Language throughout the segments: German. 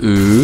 Ooh.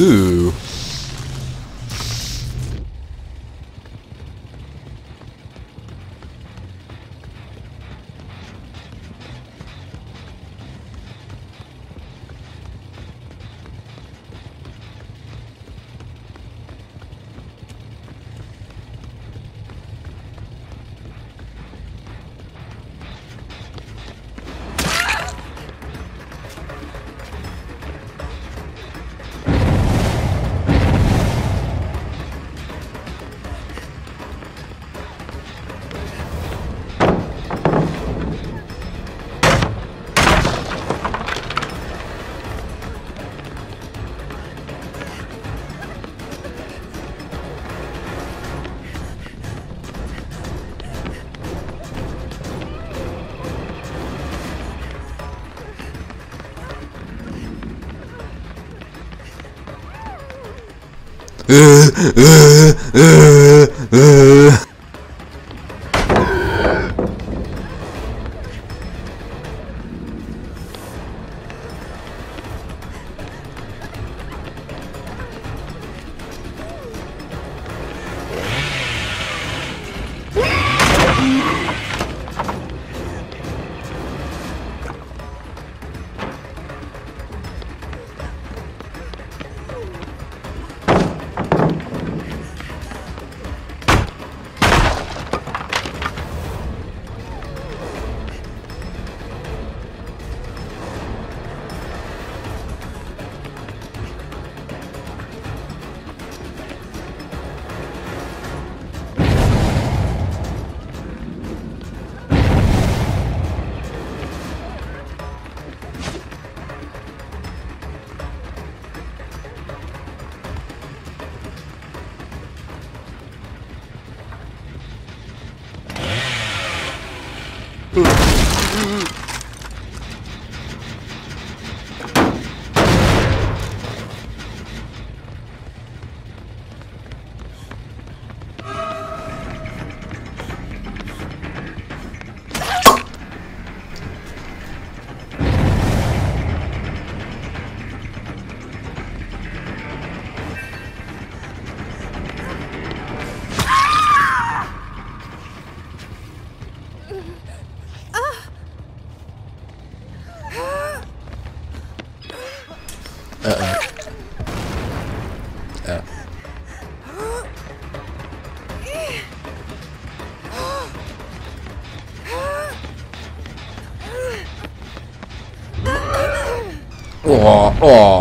Äh, äh, äh, äh. Oh, oh, oh.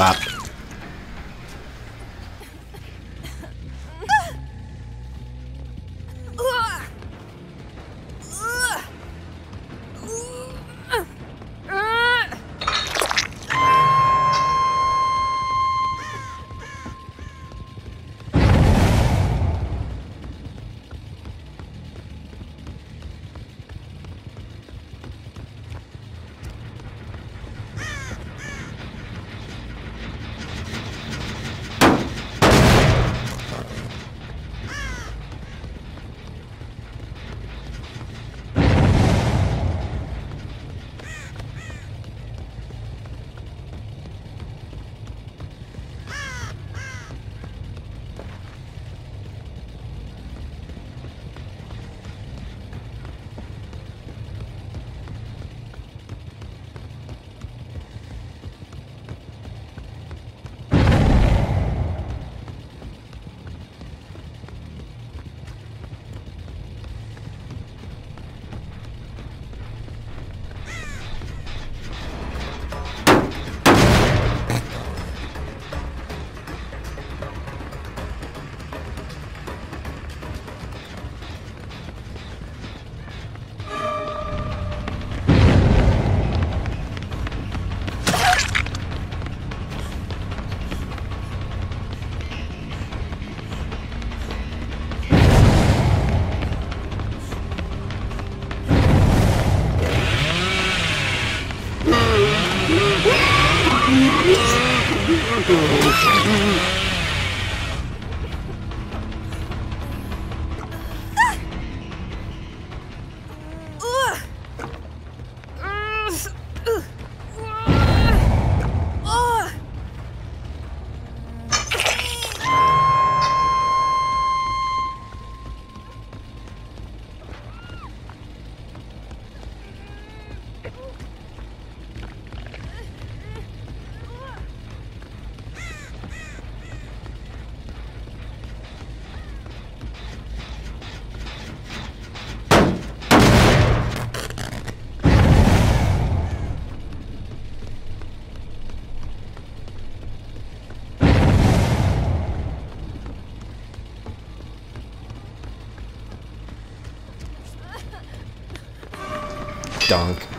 bop. 아이고. dunk.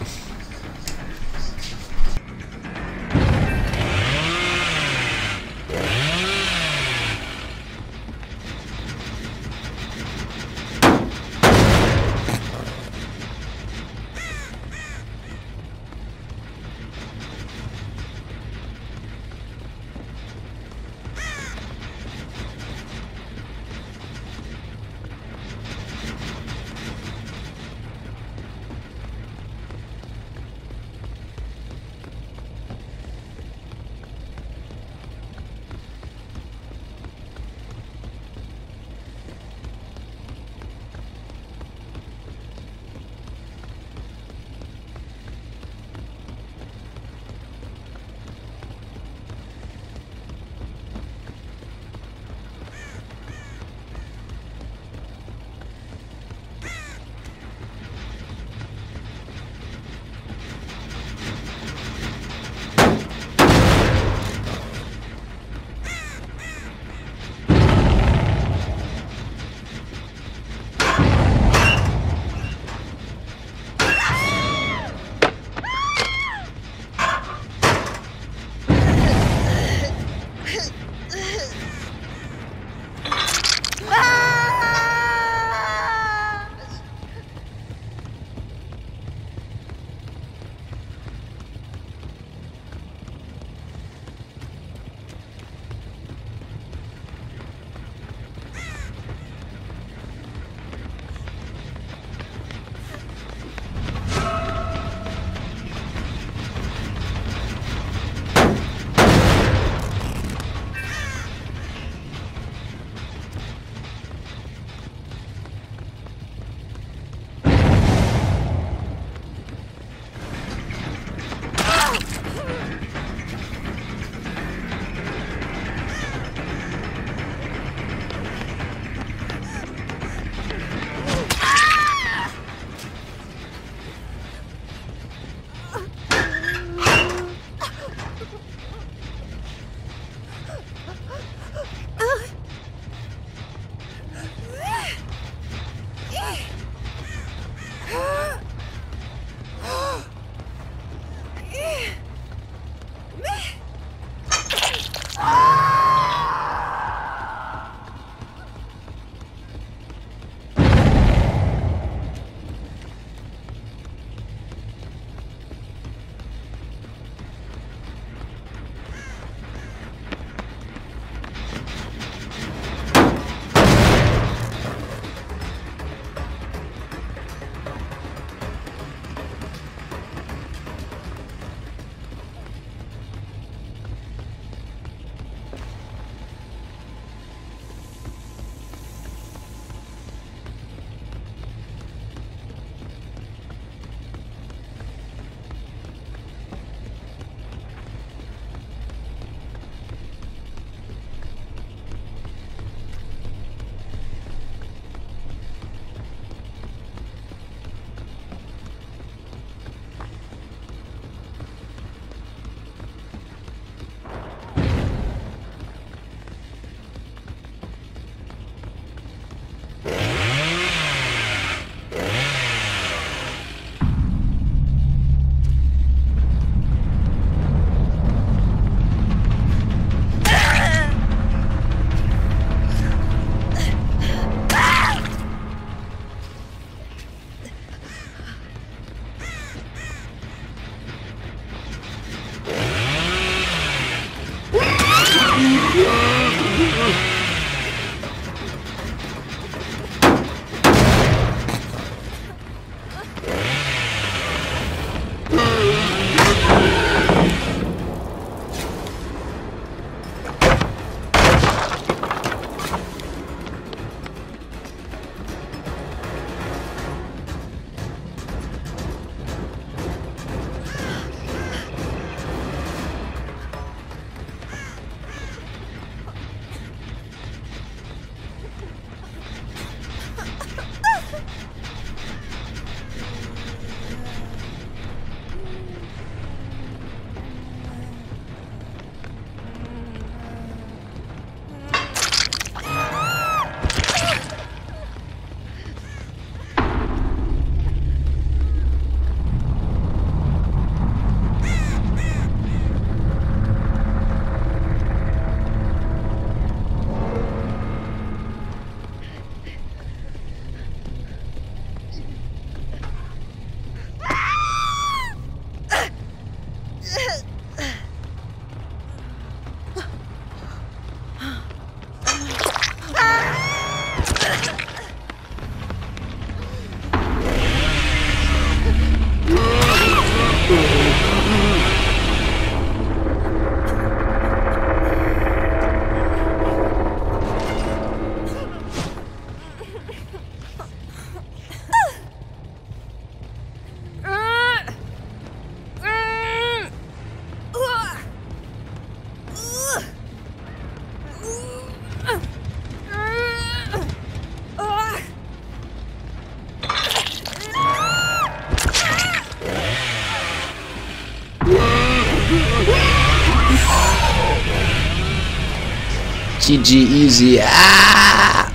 GG easy. Ah!